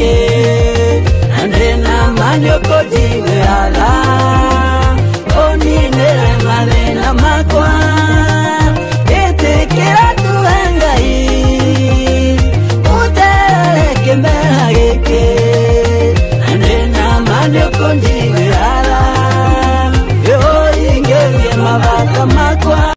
ke andena manyoko dime ala oninere malena makwa etekera tuhengai uterekembeha geke andena manyoko dime ala eoingenge mavaka makwa